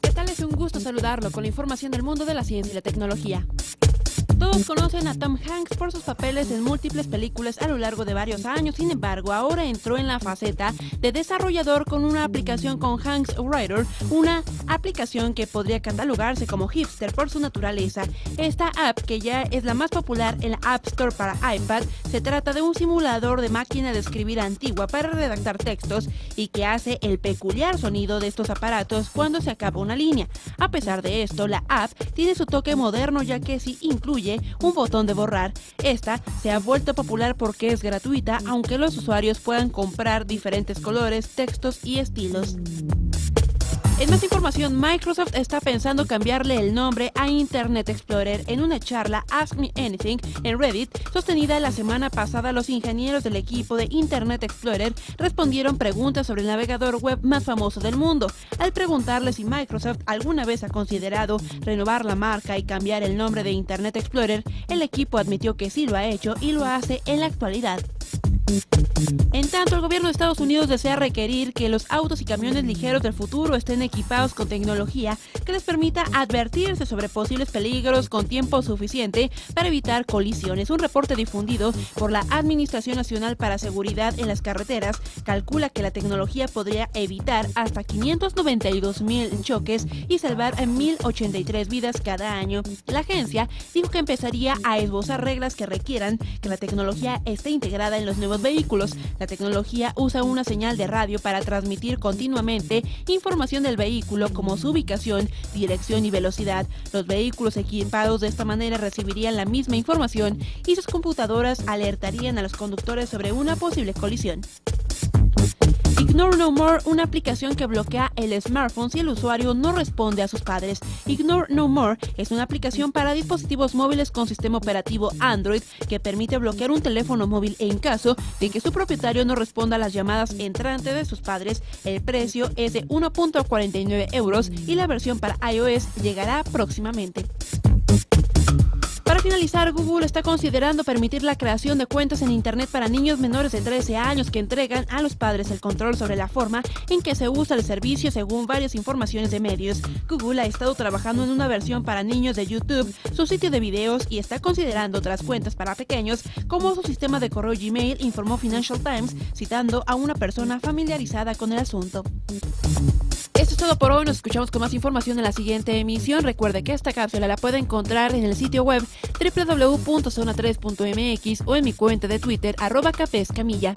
¿Qué tal? Es un gusto saludarlo con la información del mundo de la ciencia y la tecnología. Todos conocen a Tom Hanks por sus papeles en múltiples películas a lo largo de varios años, sin embargo, ahora entró en la faceta de desarrollador con una aplicación con Hanks Writer, una aplicación que podría catalogarse como hipster por su naturaleza. Esta app, que ya es la más popular en la App Store para iPad, se trata de un simulador de máquina de escribir antigua para redactar textos y que hace el peculiar sonido de estos aparatos cuando se acaba una línea. A pesar de esto, la app tiene su toque moderno ya que sí incluye un botón de borrar. Esta se ha vuelto popular porque es gratuita, aunque los usuarios puedan comprar diferentes colores, textos y estilos. En más información, Microsoft está pensando cambiarle el nombre a Internet Explorer en una charla Ask Me Anything en Reddit sostenida la semana pasada. Los ingenieros del equipo de Internet Explorer respondieron preguntas sobre el navegador web más famoso del mundo. Al preguntarle si Microsoft alguna vez ha considerado renovar la marca y cambiar el nombre de Internet Explorer, el equipo admitió que sí lo ha hecho y lo hace en la actualidad. En tanto, el gobierno de Estados Unidos desea requerir que los autos y camiones ligeros del futuro estén equipados con tecnología que les permita advertirse sobre posibles peligros con tiempo suficiente para evitar colisiones. Un reporte difundido por la Administración Nacional para Seguridad en las Carreteras calcula que la tecnología podría evitar hasta 592 mil choques y salvar a 1.083 vidas cada año. La agencia dijo que empezaría a esbozar reglas que requieran que la tecnología esté integrada en los nuevos vehículos. La tecnología usa una señal de radio para transmitir continuamente información del vehículo como su ubicación, dirección y velocidad. Los vehículos equipados de esta manera recibirían la misma información y sus computadoras alertarían a los conductores sobre una posible colisión. Ignore No More, una aplicación que bloquea el smartphone si el usuario no responde a sus padres. Ignore No More es una aplicación para dispositivos móviles con sistema operativo Android que permite bloquear un teléfono móvil en caso de que su propietario no responda a las llamadas entrantes de sus padres. El precio es de 1.49 euros y la versión para iOS llegará próximamente. Para finalizar, Google está considerando permitir la creación de cuentas en Internet para niños menores de 13 años que entregan a los padres el control sobre la forma en que se usa el servicio según varias informaciones de medios. Google ha estado trabajando en una versión para niños de YouTube, su sitio de videos y está considerando otras cuentas para pequeños como su sistema de correo Gmail, informó Financial Times, citando a una persona familiarizada con el asunto. Esto es todo por hoy. Nos escuchamos con más información en la siguiente emisión. Recuerde que esta cápsula la puede encontrar en el sitio web www.zona3.mx o en mi cuenta de Twitter arroba capescamilla.